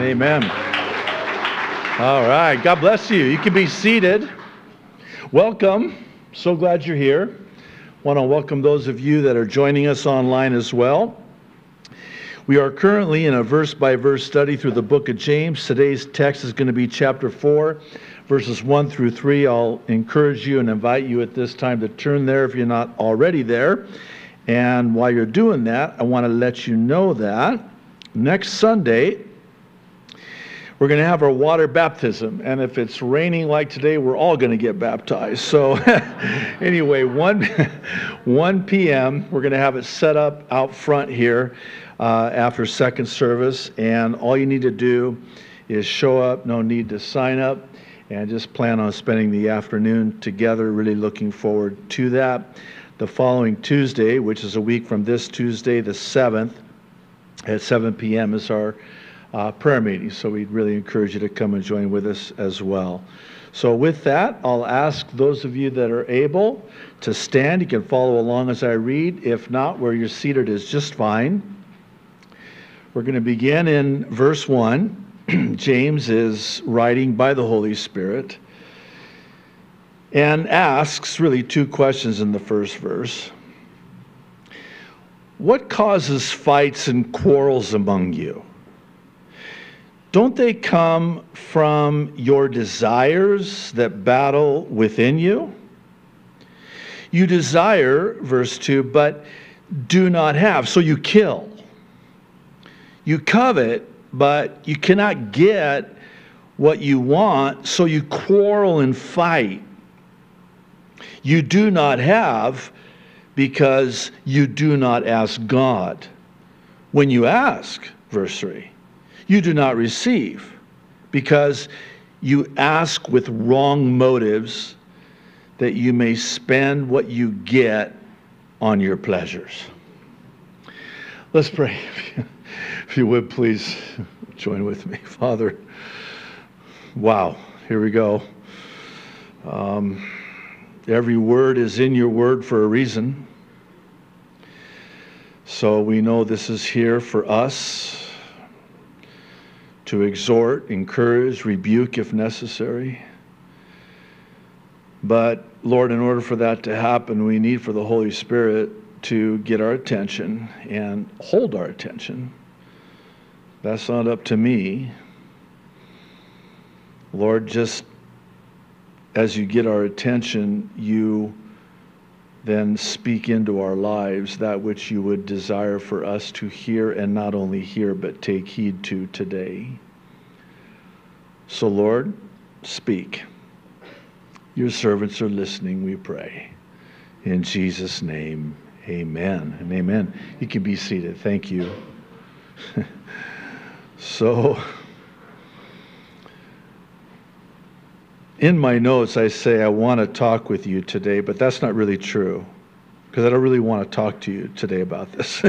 Amen. All right. God bless you. You can be seated. Welcome. So glad you're here. Want to welcome those of you that are joining us online as well. We are currently in a verse by verse study through the book of James. Today's text is going to be chapter 4, verses 1 through 3. I'll encourage you and invite you at this time to turn there if you're not already there. And while you're doing that, I want to let you know that next Sunday, we're going to have our water baptism. And if it's raining like today, we're all going to get baptized. So, anyway, 1, 1 p.m., we're going to have it set up out front here uh, after second service. And all you need to do is show up, no need to sign up, and just plan on spending the afternoon together. Really looking forward to that. The following Tuesday, which is a week from this Tuesday, the 7th, at 7 p.m., is our uh, prayer meeting. So we'd really encourage you to come and join with us as well. So, with that, I'll ask those of you that are able to stand. You can follow along as I read. If not, where you're seated is just fine. We're going to begin in verse 1. James is writing by the Holy Spirit and asks really two questions in the first verse. What causes fights and quarrels among you? Don't they come from your desires that battle within you? You desire, verse 2, but do not have, so you kill. You covet, but you cannot get what you want, so you quarrel and fight. You do not have because you do not ask God. When you ask, verse 3, you do not receive because you ask with wrong motives that you may spend what you get on your pleasures. Let's pray. If you would please join with me. Father, wow, here we go. Um, every word is in your word for a reason. So we know this is here for us to exhort, encourage, rebuke if necessary. But Lord, in order for that to happen, we need for the Holy Spirit to get our attention and hold our attention. That's not up to me. Lord, just as you get our attention, you then speak into our lives that which you would desire for us to hear and not only hear, but take heed to today. So, Lord, speak. Your servants are listening, we pray. In Jesus' name, amen and amen. You can be seated. Thank you. so, in my notes, I say I want to talk with you today, but that's not really true because I don't really want to talk to you today about this.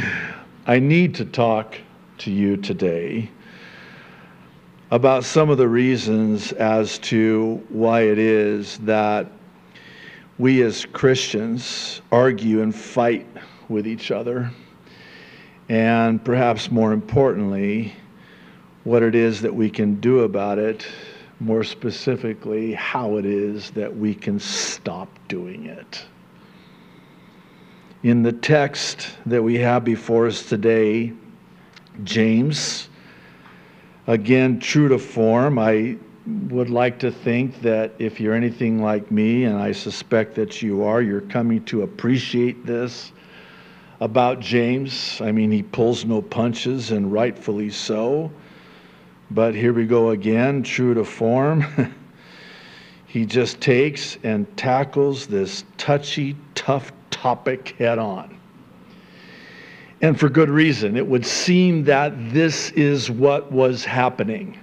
I need to talk to you today about some of the reasons as to why it is that we as Christians argue and fight with each other. And perhaps more importantly, what it is that we can do about it more specifically, how it is that we can stop doing it. In the text that we have before us today, James, again, true to form, I would like to think that if you're anything like me, and I suspect that you are, you're coming to appreciate this about James. I mean, he pulls no punches, and rightfully so. But here we go again, true to form. he just takes and tackles this touchy, tough topic head on. And for good reason. It would seem that this is what was happening.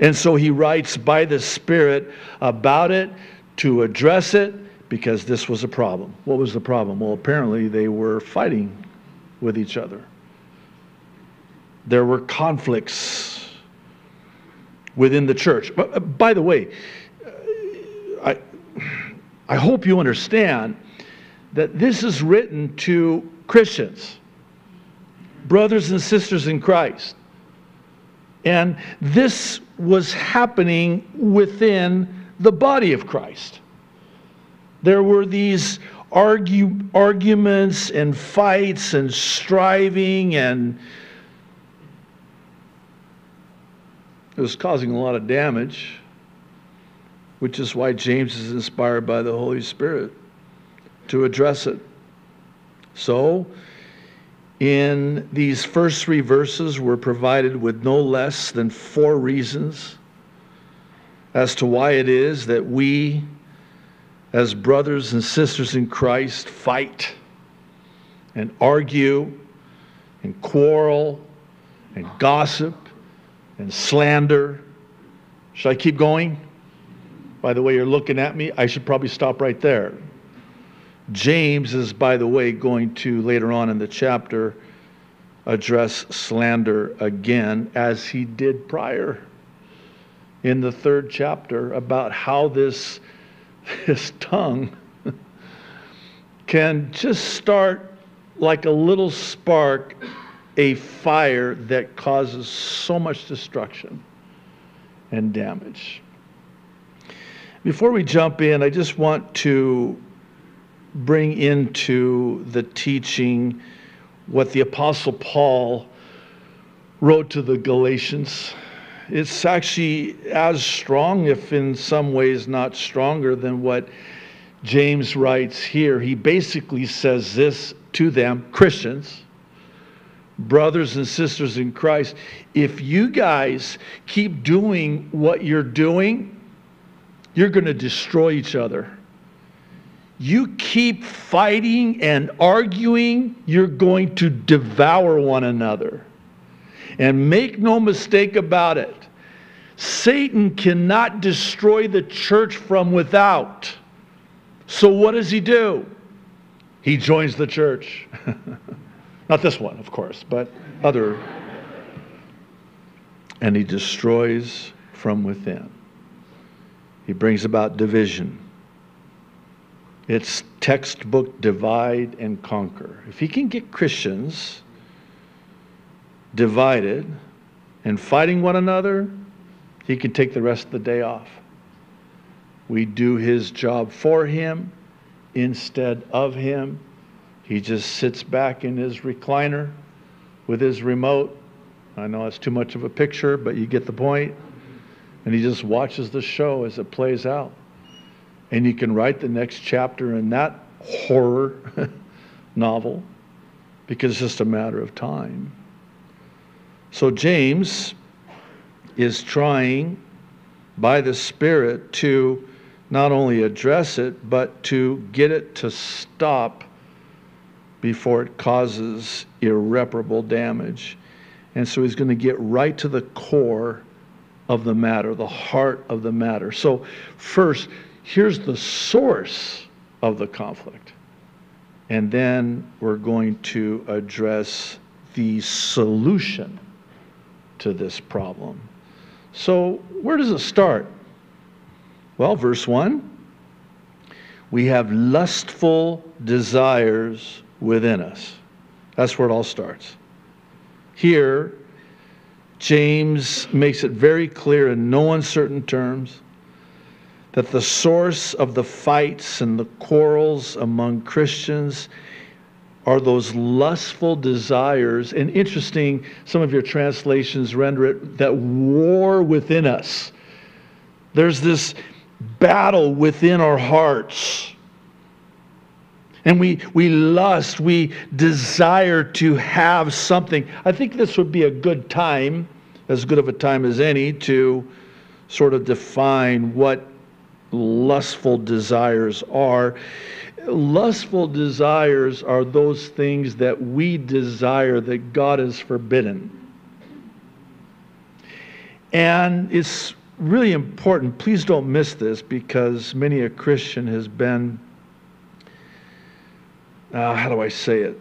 And so he writes by the Spirit about it to address it because this was a problem. What was the problem? Well, apparently they were fighting with each other there were conflicts within the church. Uh, by the way, uh, I, I hope you understand that this is written to Christians, brothers and sisters in Christ. And this was happening within the body of Christ. There were these argue, arguments and fights and striving, and it was causing a lot of damage, which is why James is inspired by the Holy Spirit to address it. So, in these first three verses, we're provided with no less than four reasons as to why it is that we, as brothers and sisters in Christ, fight and argue and quarrel and gossip and slander. Should I keep going? By the way, you're looking at me, I should probably stop right there. James is, by the way, going to later on in the chapter address slander again, as he did prior in the third chapter, about how this, this tongue can just start like a little spark, a fire that causes so much destruction and damage. Before we jump in, I just want to bring into the teaching what the Apostle Paul wrote to the Galatians. It's actually as strong, if in some ways not stronger, than what James writes here. He basically says this to them Christians, brothers and sisters in Christ, if you guys keep doing what you're doing, you're going to destroy each other you keep fighting and arguing, you're going to devour one another. And make no mistake about it, Satan cannot destroy the church from without. So what does he do? He joins the church. Not this one, of course, but other. And he destroys from within. He brings about division. It's textbook divide and conquer. If he can get Christians divided and fighting one another, he can take the rest of the day off. We do his job for him instead of him. He just sits back in his recliner with his remote. I know it's too much of a picture, but you get the point. And he just watches the show as it plays out and you can write the next chapter in that horror novel because it's just a matter of time. So James is trying by the Spirit to not only address it, but to get it to stop before it causes irreparable damage. And so he's going to get right to the core of the matter, the heart of the matter. So, first, here's the source of the conflict. And then we're going to address the solution to this problem. So, where does it start? Well, verse 1 we have lustful desires within us. That's where it all starts. Here, James makes it very clear in no uncertain terms that the source of the fights and the quarrels among Christians are those lustful desires. And interesting, some of your translations render it that war within us. There's this battle within our hearts. And we, we lust, we desire to have something. I think this would be a good time, as good of a time as any, to sort of define what lustful desires are. Lustful desires are those things that we desire that God has forbidden. And it's really important. Please don't miss this because many a Christian has been, uh, how do I say it,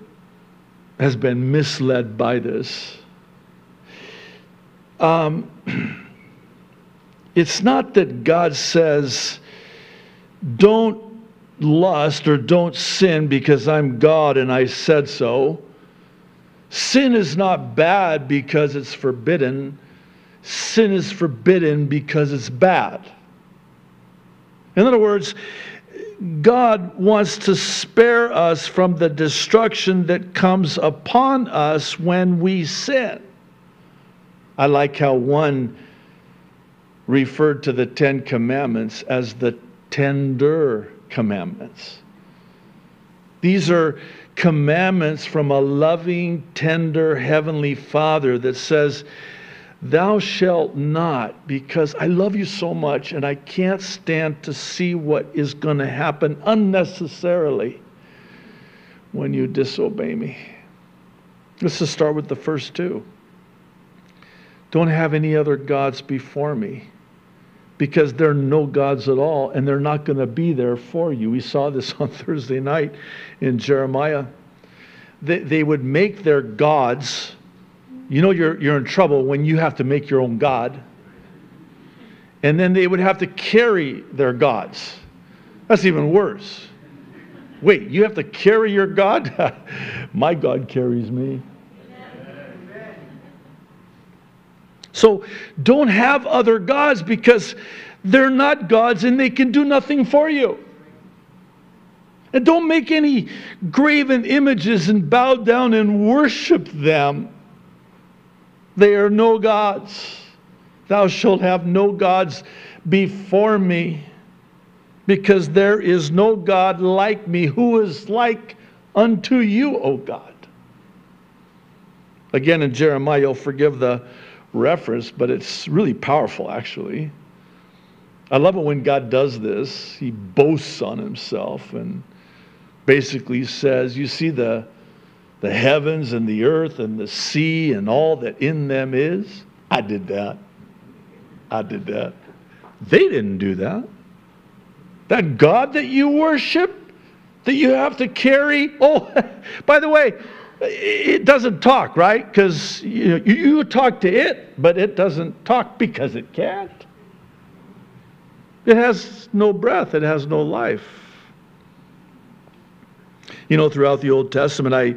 has been misled by this. Um, It's not that God says, don't lust or don't sin because I'm God and I said so. Sin is not bad because it's forbidden. sin is forbidden because it's bad. In other words, God wants to spare us from the destruction that comes upon us when we sin. I like how one referred to the Ten Commandments as the tender commandments. These are commandments from a loving, tender Heavenly Father that says, Thou shalt not, because I love you so much and I can't stand to see what is going to happen unnecessarily when you disobey me. Let's just start with the first two. Don't have any other gods before me because there are no gods at all and they're not going to be there for you. We saw this on Thursday night in Jeremiah. They, they would make their gods. You know, you're, you're in trouble when you have to make your own God. And then they would have to carry their gods. That's even worse. Wait, you have to carry your God? My God carries me. So don't have other gods because they're not gods and they can do nothing for you. And don't make any graven images and bow down and worship them. They are no gods. Thou shalt have no gods before me, because there is no God like me who is like unto you, O God. Again, in Jeremiah, you'll forgive the reference, but it's really powerful, actually. I love it when God does this. He boasts on himself and basically says, You see the, the heavens and the earth and the sea and all that in them is? I did that. I did that. They didn't do that. That God that you worship, that you have to carry. Oh, by the way, it doesn't talk, right? Because you, you talk to it, but it doesn't talk because it can't. It has no breath, it has no life. You know, throughout the Old Testament, I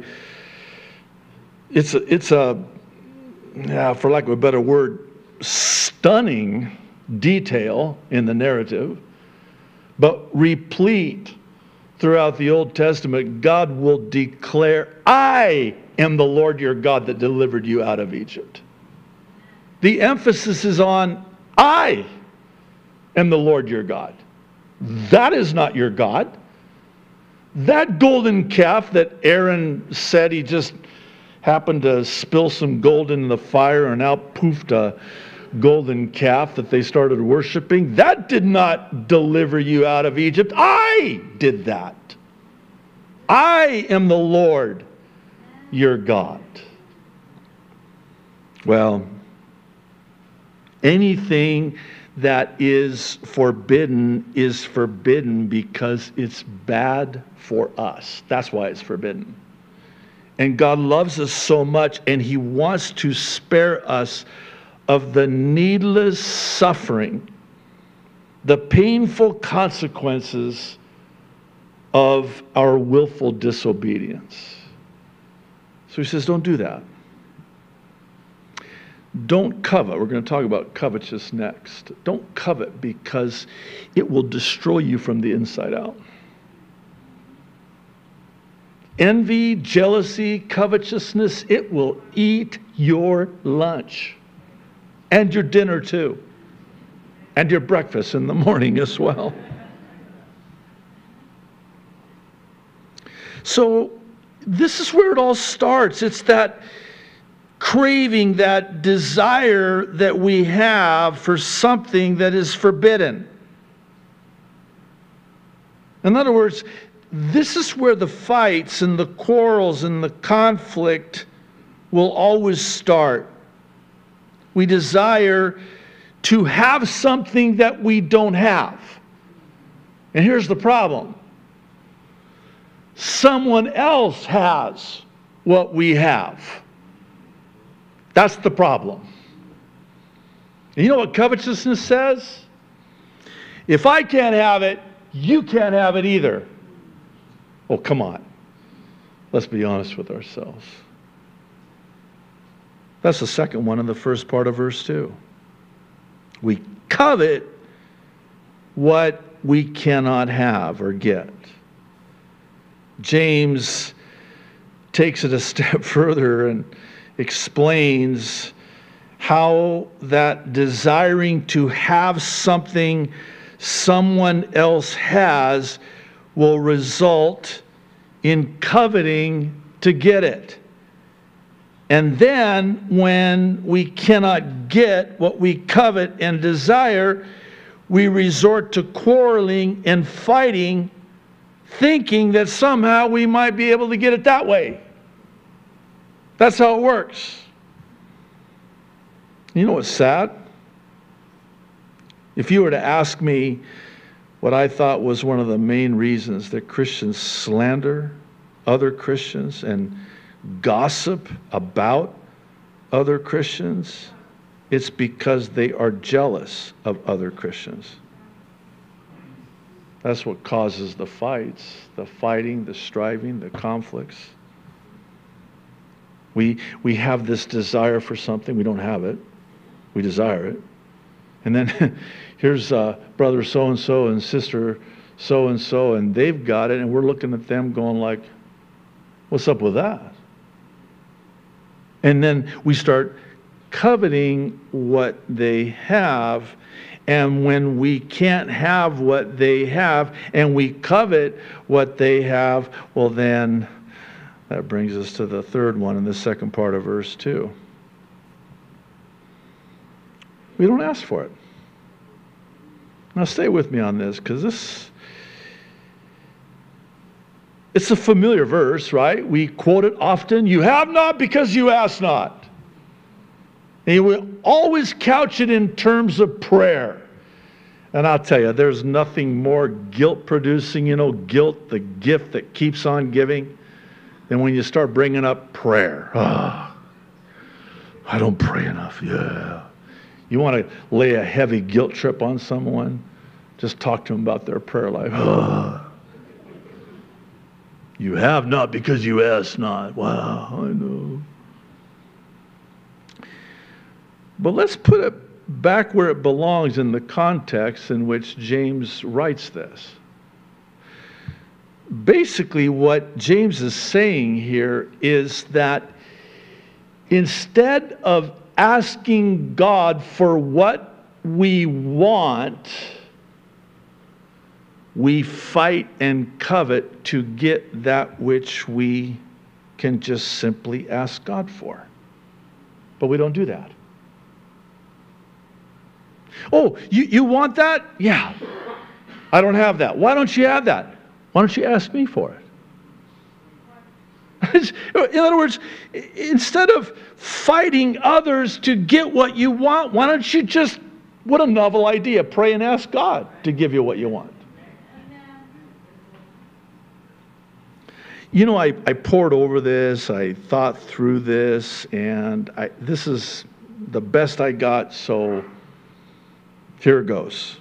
it's a, it's a yeah, for lack of a better word, stunning detail in the narrative, but replete throughout the Old Testament, God will declare, I am the Lord your God that delivered you out of Egypt. The emphasis is on, I am the Lord your God. That is not your God. That golden calf that Aaron said he just happened to spill some gold in the fire and out poofed a golden calf that they started worshiping, that did not deliver you out of Egypt. I did that. I am the Lord your God. Well, anything that is forbidden is forbidden because it's bad for us. That's why it's forbidden. And God loves us so much, and He wants to spare us of the needless suffering, the painful consequences of our willful disobedience. So he says, don't do that. Don't covet. We're going to talk about covetous next. Don't covet because it will destroy you from the inside out. Envy, jealousy, covetousness, it will eat your lunch and your dinner too, and your breakfast in the morning as well. So, this is where it all starts. It's that craving, that desire that we have for something that is forbidden. In other words, this is where the fights and the quarrels and the conflict will always start we desire to have something that we don't have. And here's the problem someone else has what we have. That's the problem. And you know what covetousness says? If I can't have it, you can't have it either. Oh, come on. Let's be honest with ourselves. That's the second one in the first part of verse 2. We covet what we cannot have or get. James takes it a step further and explains how that desiring to have something someone else has will result in coveting to get it. And then, when we cannot get what we covet and desire, we resort to quarreling and fighting, thinking that somehow we might be able to get it that way. That's how it works. You know what's sad? If you were to ask me what I thought was one of the main reasons that Christians slander other Christians and gossip about other Christians, it's because they are jealous of other Christians. That's what causes the fights, the fighting, the striving, the conflicts. We, we have this desire for something, we don't have it, we desire it. And then here's uh, brother so and so and sister so and so, and they've got it, and we're looking at them going like, what's up with that? And then we start coveting what they have. And when we can't have what they have and we covet what they have, well, then that brings us to the third one in the second part of verse 2. We don't ask for it. Now, stay with me on this because this. It's a familiar verse, right? We quote it often. You have not because you ask not. And we always couch it in terms of prayer. And I'll tell you, there's nothing more guilt producing, you know, guilt, the gift that keeps on giving, than when you start bringing up prayer. Ah, oh, I don't pray enough. Yeah. You want to lay a heavy guilt trip on someone? Just talk to them about their prayer life. Oh. You have not because you ask not. Wow, I know. But let's put it back where it belongs in the context in which James writes this. Basically, what James is saying here is that instead of asking God for what we want, we fight and covet to get that which we can just simply ask God for. But we don't do that. Oh, you, you want that? Yeah. I don't have that. Why don't you have that? Why don't you ask me for it? In other words, instead of fighting others to get what you want, why don't you just, what a novel idea, pray and ask God to give you what you want? You know, I, I pored over this, I thought through this, and I, this is the best I got, so here it goes.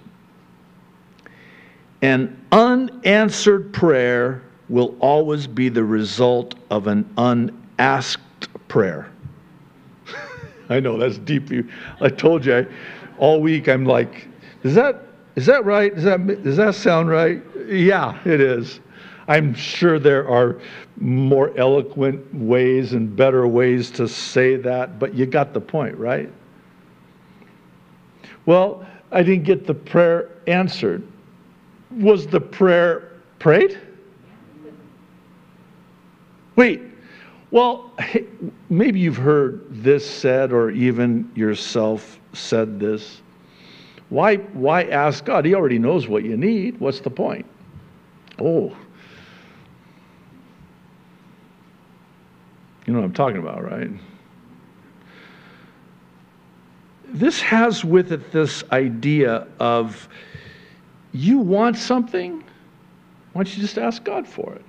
An unanswered prayer will always be the result of an unasked prayer. I know that's deep. I told you I, all week I'm like, is that is that right? Does that does that sound right? Yeah, it is. I'm sure there are more eloquent ways and better ways to say that, but you got the point, right? Well, I didn't get the prayer answered. Was the prayer prayed? Wait, well, maybe you've heard this said, or even yourself said this. Why, why ask God? He already knows what you need. What's the point? Oh, You know what I'm talking about, right? This has with it this idea of you want something, why don't you just ask God for it?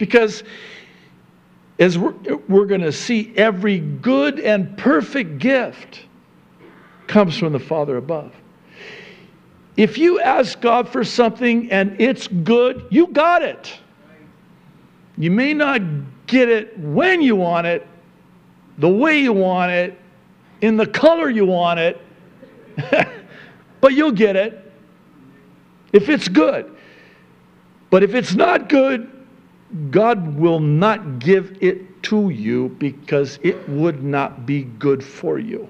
Because as we're, we're going to see, every good and perfect gift comes from the Father above. If you ask God for something and it's good, you got it. You may not get it when you want it, the way you want it, in the color you want it, but you'll get it if it's good. But if it's not good, God will not give it to you because it would not be good for you.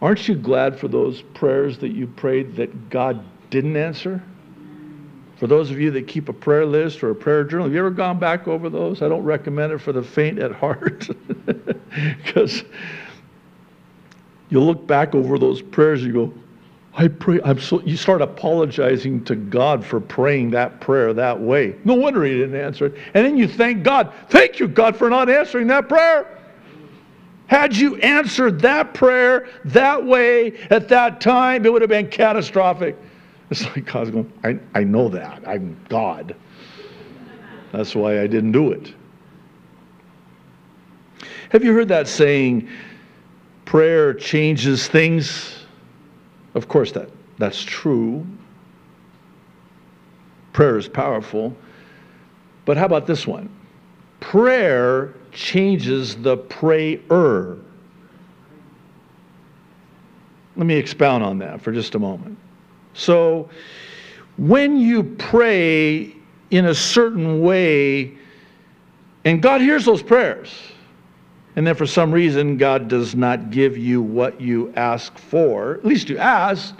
Aren't you glad for those prayers that you prayed that God didn't answer? For those of you that keep a prayer list or a prayer journal, have you ever gone back over those? I don't recommend it for the faint at heart because you'll look back over those prayers and you go, I pray, I'm so, you start apologizing to God for praying that prayer that way. No wonder he didn't answer it. And then you thank God. Thank you, God, for not answering that prayer. Had you answered that prayer that way at that time, it would have been catastrophic. It's like God's going, I, I know that. I'm God. That's why I didn't do it. Have you heard that saying, prayer changes things? Of course, that, that's true. Prayer is powerful. But how about this one? Prayer changes the prayer. Let me expound on that for just a moment. So, when you pray in a certain way, and God hears those prayers, and then for some reason God does not give you what you ask for. At least you asked.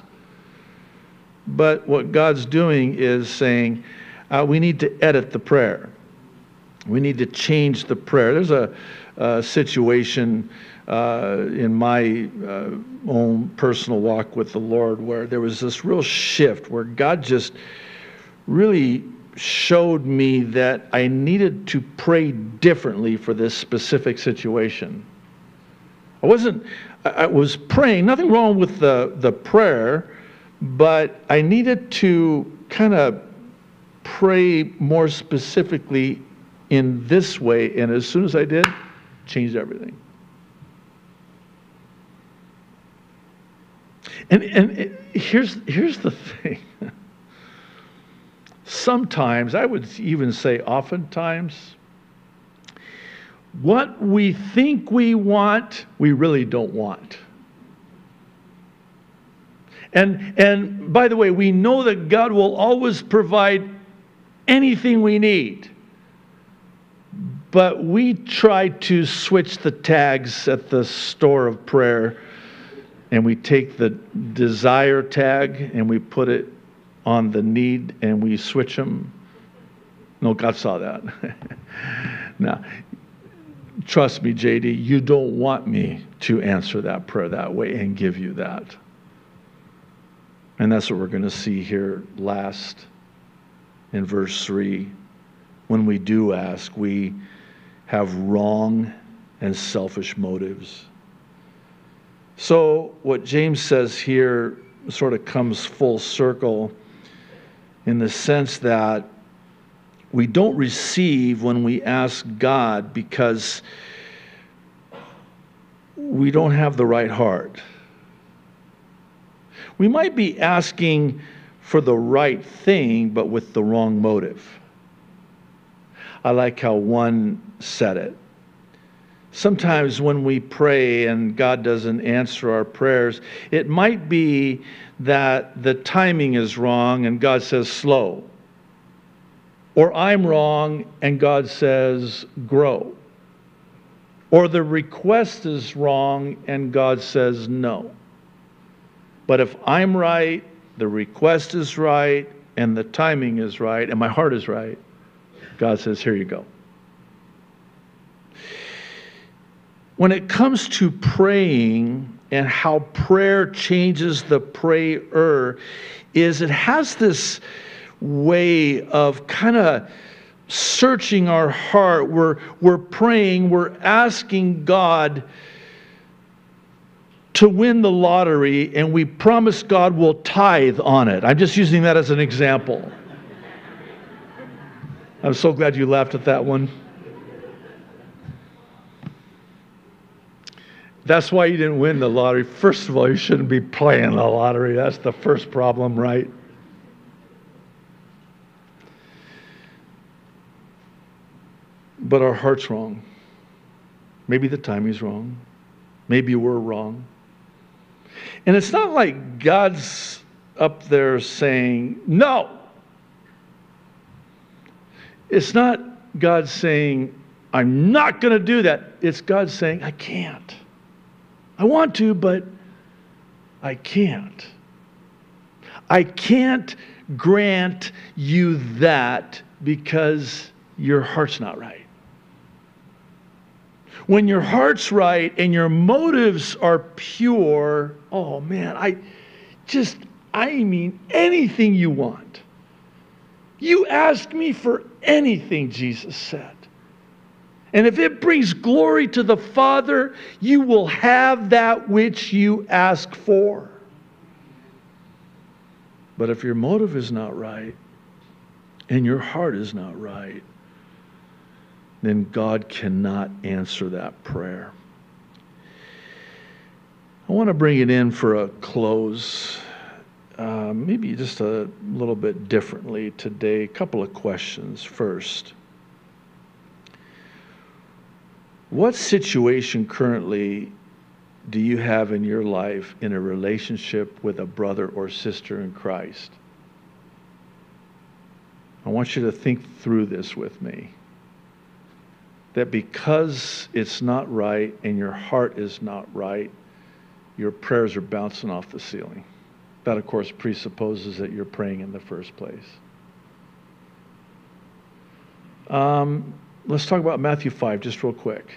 But what God's doing is saying, uh, we need to edit the prayer. We need to change the prayer. There's a, a situation uh, in my uh, own personal walk with the Lord where there was this real shift where God just really showed me that I needed to pray differently for this specific situation. I wasn't, I was praying, nothing wrong with the, the prayer, but I needed to kind of pray more specifically in this way. And as soon as I did, changed everything. And, and it, here's, here's the thing sometimes, I would even say oftentimes, what we think we want, we really don't want. And, and by the way, we know that God will always provide anything we need. But we try to switch the tags at the store of prayer and we take the desire tag and we put it on the need and we switch them. No, God saw that. now, trust me, JD, you don't want me to answer that prayer that way and give you that. And that's what we're going to see here last in verse 3. When we do ask, we have wrong and selfish motives. So, what James says here sort of comes full circle in the sense that we don't receive when we ask God because we don't have the right heart. We might be asking for the right thing, but with the wrong motive. I like how one said it. Sometimes when we pray and God doesn't answer our prayers, it might be that the timing is wrong and God says slow. Or I'm wrong and God says grow. Or the request is wrong and God says no. But if I'm right, the request is right, and the timing is right, and my heart is right, God says, Here you go. When it comes to praying, and how prayer changes the prayer is it has this way of kind of searching our heart. We're, we're praying, we're asking God to win the lottery, and we promise God we'll tithe on it. I'm just using that as an example. I'm so glad you laughed at that one. That's why you didn't win the lottery. First of all, you shouldn't be playing the lottery. That's the first problem, right? But our heart's wrong. Maybe the timing's wrong. Maybe we're wrong. And it's not like God's up there saying, no. It's not God saying, I'm not going to do that. It's God saying, I can't. I want to, but I can't. I can't grant you that because your heart's not right. When your heart's right and your motives are pure, oh man, I just, I mean, anything you want. You ask me for anything, Jesus said. And if it brings glory to the Father, you will have that which you ask for. But if your motive is not right and your heart is not right, then God cannot answer that prayer. I want to bring it in for a close, uh, maybe just a little bit differently today. A couple of questions. First, what situation currently do you have in your life in a relationship with a brother or sister in Christ? I want you to think through this with me. That because it's not right and your heart is not right, your prayers are bouncing off the ceiling. That, of course, presupposes that you're praying in the first place. Um, let's talk about Matthew 5 just real quick.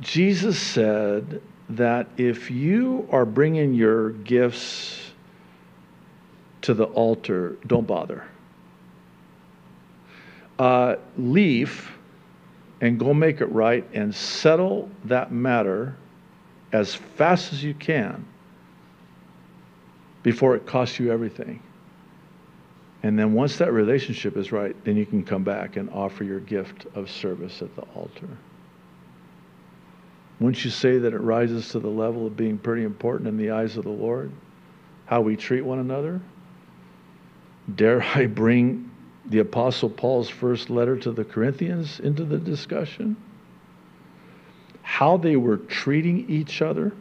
Jesus said that if you are bringing your gifts to the altar, don't bother. Uh, leave and go make it right and settle that matter as fast as you can before it costs you everything. And then once that relationship is right, then you can come back and offer your gift of service at the altar. Wouldn't you say that it rises to the level of being pretty important in the eyes of the Lord? How we treat one another? Dare I bring the Apostle Paul's first letter to the Corinthians into the discussion? How they were treating each other?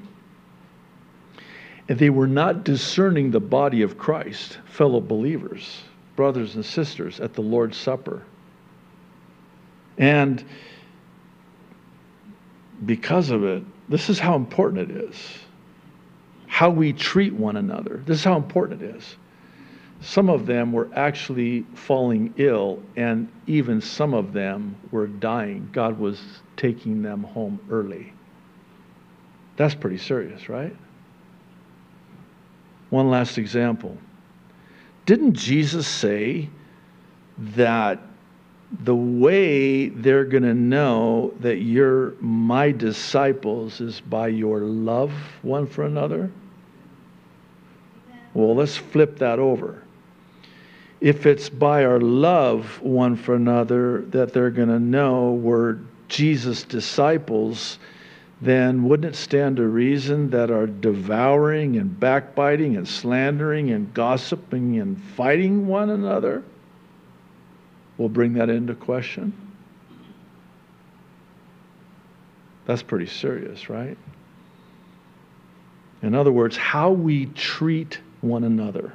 And they were not discerning the body of Christ, fellow believers, brothers and sisters, at the Lord's Supper. And because of it, this is how important it is. How we treat one another. This is how important it is. Some of them were actually falling ill, and even some of them were dying. God was taking them home early. That's pretty serious, right? One last example. Didn't Jesus say that the way they're going to know that you're my disciples is by your love one for another? Well, let's flip that over. If it's by our love one for another that they're going to know we're Jesus' disciples, then wouldn't it stand to reason that our devouring and backbiting and slandering and gossiping and fighting one another? will bring that into question? That's pretty serious, right? In other words, how we treat one another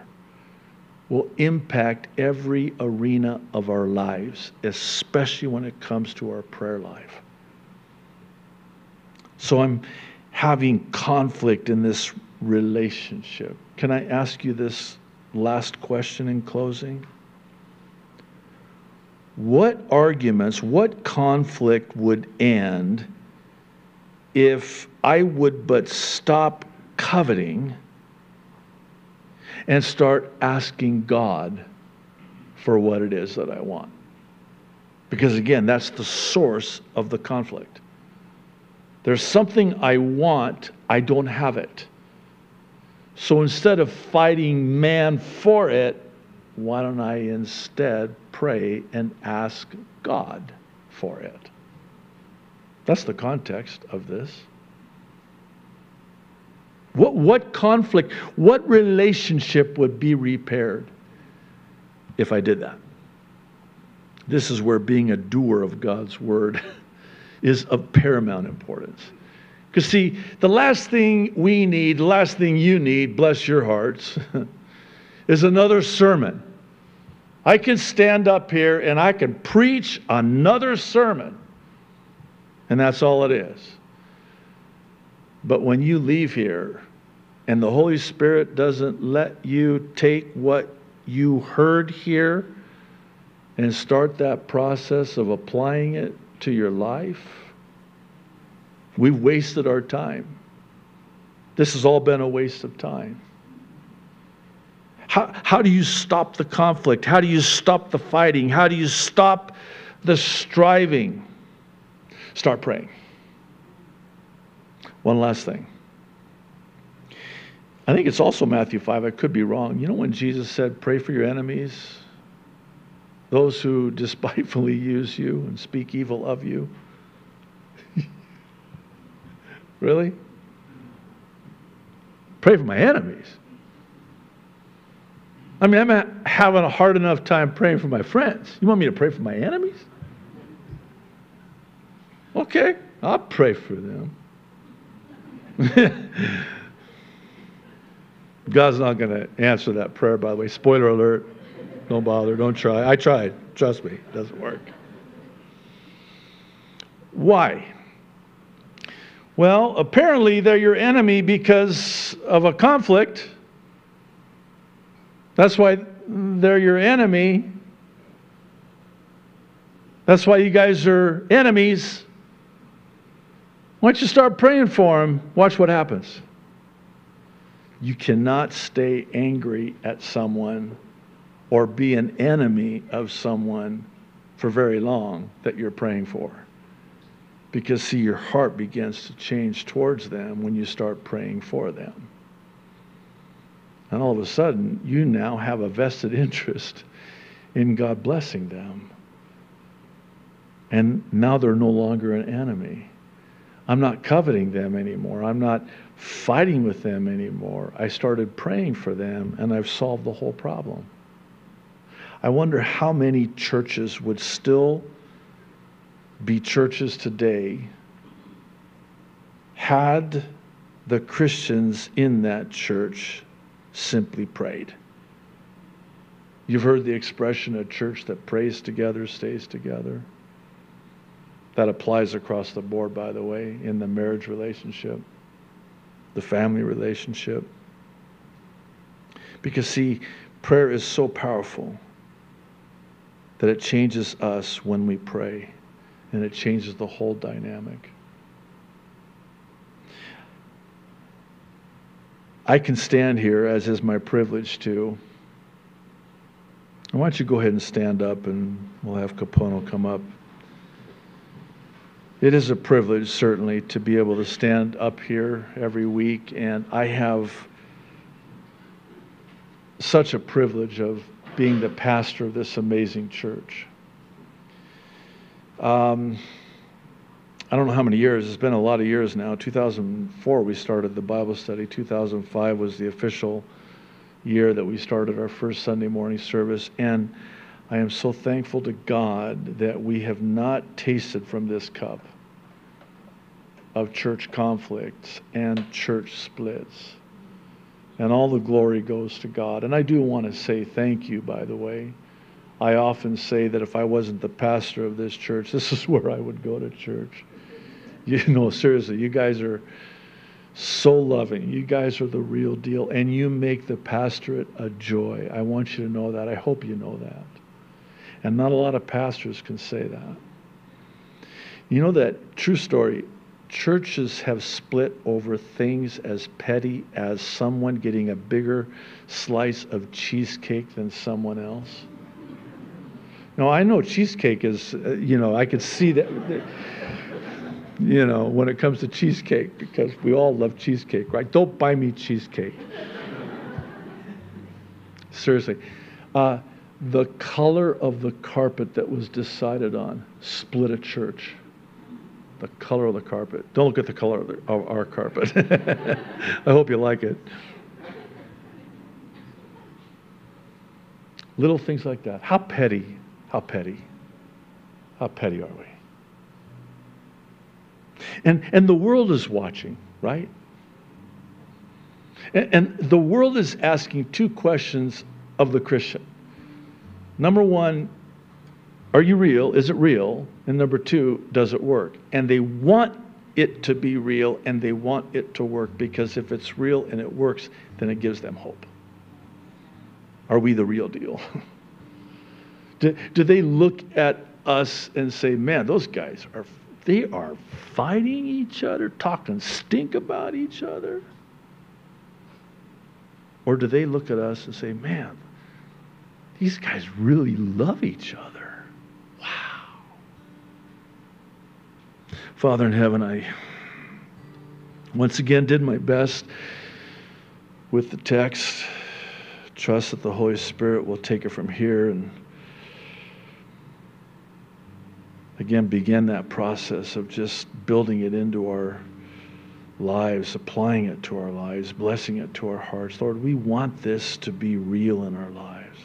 will impact every arena of our lives, especially when it comes to our prayer life. So I'm having conflict in this relationship. Can I ask you this last question in closing? what arguments, what conflict would end if I would but stop coveting and start asking God for what it is that I want? Because again, that's the source of the conflict. There's something I want, I don't have it. So instead of fighting man for it, why don't I instead pray and ask God for it? That's the context of this. What, what conflict, what relationship would be repaired if I did that? This is where being a doer of God's word is of paramount importance. Because, see, the last thing we need, the last thing you need, bless your hearts, is another sermon. I can stand up here and I can preach another sermon, and that's all it is. But when you leave here and the Holy Spirit doesn't let you take what you heard here and start that process of applying it to your life, we've wasted our time. This has all been a waste of time. How, how do you stop the conflict? How do you stop the fighting? How do you stop the striving? Start praying. One last thing. I think it's also Matthew 5. I could be wrong. You know when Jesus said, Pray for your enemies, those who despitefully use you and speak evil of you? really? Pray for my enemies. I mean, I'm having a hard enough time praying for my friends. You want me to pray for my enemies? Okay, I'll pray for them. God's not going to answer that prayer, by the way. Spoiler alert. Don't bother. Don't try. I tried. Trust me. It doesn't work. Why? Well, apparently they're your enemy because of a conflict. That's why they're your enemy. That's why you guys are enemies. Once you start praying for them, watch what happens. You cannot stay angry at someone or be an enemy of someone for very long that you're praying for. Because, see, your heart begins to change towards them when you start praying for them. And all of a sudden, you now have a vested interest in God blessing them. And now they're no longer an enemy. I'm not coveting them anymore. I'm not fighting with them anymore. I started praying for them, and I've solved the whole problem. I wonder how many churches would still be churches today had the Christians in that church simply prayed. You've heard the expression a church that prays together stays together. That applies across the board, by the way, in the marriage relationship, the family relationship. Because, see, prayer is so powerful that it changes us when we pray, and it changes the whole dynamic. I can stand here, as is my privilege to. Why don't you go ahead and stand up, and we'll have Kapono come up. It is a privilege, certainly, to be able to stand up here every week, and I have such a privilege of being the pastor of this amazing church. Um, I don't know how many years, it's been a lot of years now. 2004, we started the Bible study, 2005 was the official year that we started our first Sunday morning service, and I am so thankful to God that we have not tasted from this cup of church conflicts and church splits. And all the glory goes to God. And I do want to say thank you, by the way. I often say that if I wasn't the pastor of this church, this is where I would go to church. You know, seriously, you guys are so loving. You guys are the real deal. And you make the pastorate a joy. I want you to know that. I hope you know that. And not a lot of pastors can say that. You know that true story churches have split over things as petty as someone getting a bigger slice of cheesecake than someone else. No, I know cheesecake is, uh, you know, I could see that, you know, when it comes to cheesecake, because we all love cheesecake, right? Don't buy me cheesecake. Seriously. Uh, the color of the carpet that was decided on split a church the color of the carpet. Don't look at the color of, the, of our carpet. I hope you like it. Little things like that. How petty, how petty, how petty are we? And, and the world is watching, right? And, and the world is asking two questions of the Christian. Number one, are you real? Is it real? And number two, does it work? And they want it to be real and they want it to work because if it's real and it works, then it gives them hope. Are we the real deal? do, do they look at us and say, man, those guys are, they are fighting each other, talking stink about each other? Or do they look at us and say, man, these guys really love each other? Wow. Father in heaven, I once again did my best with the text. Trust that the Holy Spirit will take it from here and again begin that process of just building it into our lives, applying it to our lives, blessing it to our hearts. Lord, we want this to be real in our lives.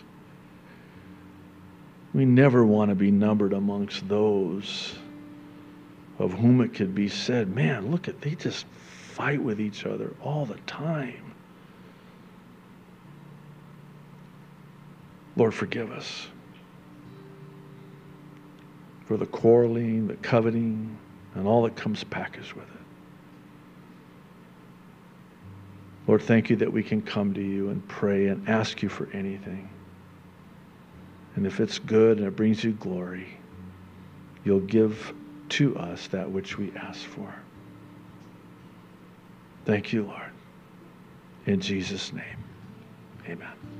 We never want to be numbered amongst those of whom it could be said, man, look at, they just fight with each other all the time. Lord, forgive us for the quarreling, the coveting, and all that comes packaged with it. Lord, thank you that we can come to you and pray and ask you for anything. And if it's good and it brings you glory, you'll give to us that which we ask for. Thank you, Lord. In Jesus' name, amen.